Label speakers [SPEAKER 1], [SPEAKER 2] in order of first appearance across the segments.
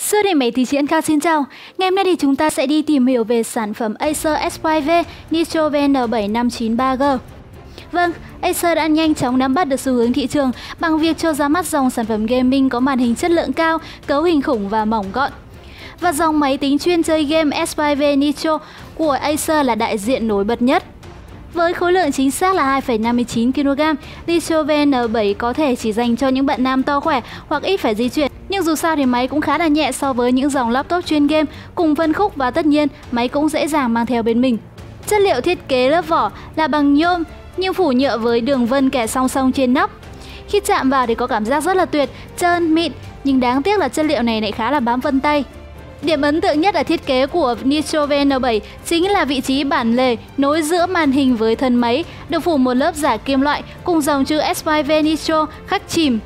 [SPEAKER 1] Sư đề máy thì diễn ca Kha xin chào. Ngày hôm nay thì chúng ta sẽ đi tìm hiểu về sản phẩm Acer SYV Nitro VN7593G. Vâng, Acer đã nhanh chóng nắm bắt được xu hướng thị trường bằng việc cho ra mắt dòng sản phẩm gaming có màn hình chất lượng cao, cấu hình khủng và mỏng gọn. Và dòng máy tính chuyên chơi game SYV Nitro của Acer là đại diện nổi bật nhất. Với khối lượng chính xác là 2,59 kg, Nitro VN7 có thể chỉ dành cho những bạn nam to khỏe hoặc ít phải di chuyển. Nhưng dù sao thì máy cũng khá là nhẹ so với những dòng laptop chuyên game cùng phân khúc và tất nhiên máy cũng dễ dàng mang theo bên mình. Chất liệu thiết kế lớp vỏ là bằng nhôm nhưng phủ nhựa với đường vân kẻ song song trên nóc. Khi chạm vào thì có cảm giác rất là tuyệt, trơn, mịn, nhưng đáng tiếc là chất liệu này lại khá là bám vân tay. Điểm ấn tượng nhất ở thiết kế của Nitro VN7 chính là vị trí bản lề nối giữa màn hình với thân máy, được phủ một lớp giả kim loại cùng dòng chữ SYV Nitro khắc chìm.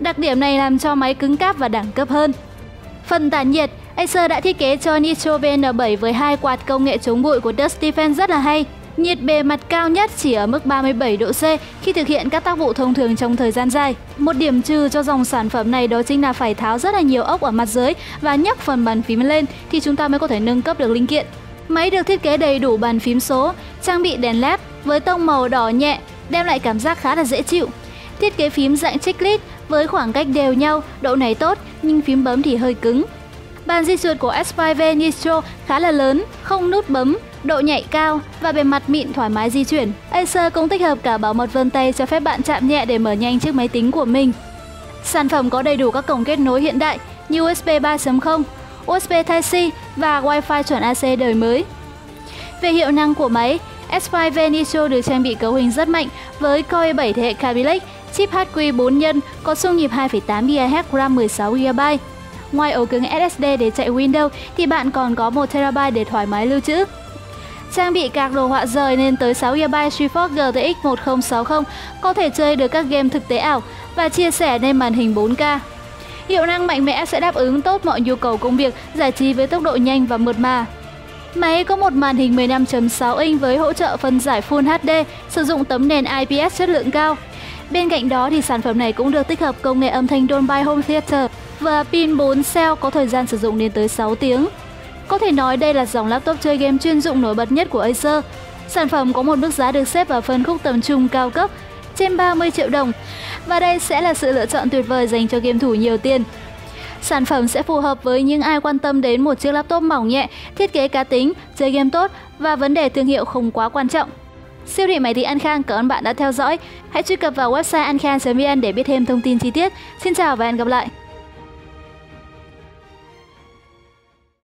[SPEAKER 1] Đặc điểm này làm cho máy cứng cáp và đẳng cấp hơn. Phần tản nhiệt, Acer đã thiết kế cho Nitro VN7 với hai quạt công nghệ chống bụi của Dust Defense rất là hay. Nhiệt bề mặt cao nhất chỉ ở mức 37 độ C khi thực hiện các tác vụ thông thường trong thời gian dài. Một điểm trừ cho dòng sản phẩm này đó chính là phải tháo rất là nhiều ốc ở mặt dưới và nhấc phần bàn phím lên thì chúng ta mới có thể nâng cấp được linh kiện. Máy được thiết kế đầy đủ bàn phím số, trang bị đèn led với tông màu đỏ nhẹ, đem lại cảm giác khá là dễ chịu. Thiết kế phím dạng chiclet với khoảng cách đều nhau, độ này tốt nhưng phím bấm thì hơi cứng. Bàn di chuột của S5V Nitro khá là lớn, không nút bấm, độ nhạy cao và bề mặt mịn thoải mái di chuyển. Acer cũng tích hợp cả bảo mật vân tay cho phép bạn chạm nhẹ để mở nhanh chiếc máy tính của mình. Sản phẩm có đầy đủ các cổng kết nối hiện đại như USB 3.0, USB Type-C và Wi-Fi chuẩn AC đời mới. Về hiệu năng của máy, S5 Nitro được trang bị cấu hình rất mạnh với Core i7 thế hệ Kaby chip HQ 4 nhân có xung nhịp 2,8 GHz RAM 16 GB. Ngoài ổ cứng SSD để chạy Windows thì bạn còn có 1TB để thoải mái lưu trữ. Trang bị card đồ họa rời lên tới 6GB GeForce GTX 1060 có thể chơi được các game thực tế ảo và chia sẻ lên màn hình 4K. Hiệu năng mạnh mẽ sẽ đáp ứng tốt mọi nhu cầu công việc, giải trí với tốc độ nhanh và mượt mà. Máy có một màn hình 15.6 inch với hỗ trợ phân giải Full HD, sử dụng tấm nền IPS chất lượng cao. Bên cạnh đó thì sản phẩm này cũng được tích hợp công nghệ âm thanh Dolby Home Theater và pin 4 cell có thời gian sử dụng lên tới 6 tiếng. Có thể nói đây là dòng laptop chơi game chuyên dụng nổi bật nhất của Acer. Sản phẩm có một mức giá được xếp vào phân khúc tầm trung cao cấp, trên 30 triệu đồng. Và đây sẽ là sự lựa chọn tuyệt vời dành cho game thủ nhiều tiền. Sản phẩm sẽ phù hợp với những ai quan tâm đến một chiếc laptop mỏng nhẹ, thiết kế cá tính, chơi game tốt và vấn đề thương hiệu không quá quan trọng. Siêu thị máy tính An Khang cảm ơn bạn đã theo dõi. Hãy truy cập vào website ankhang.vn để biết thêm thông tin chi tiết. Xin chào và hẹn gặp lại!